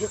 Yep.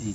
うん。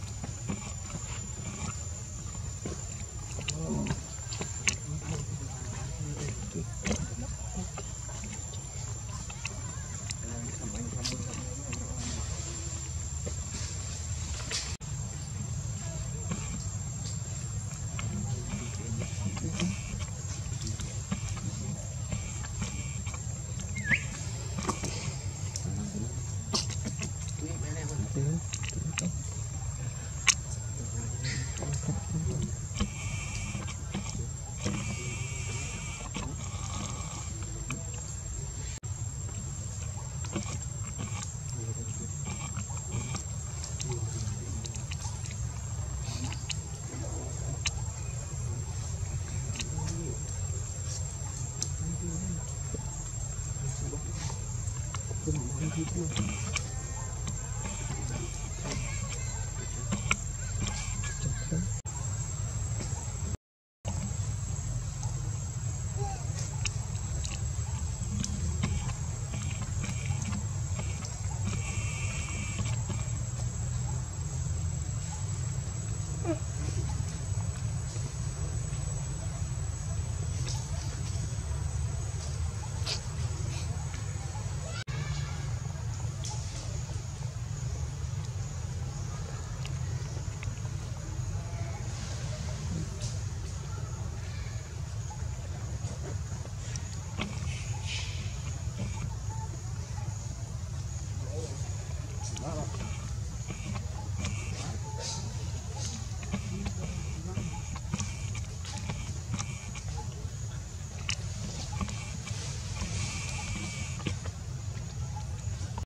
Tudo.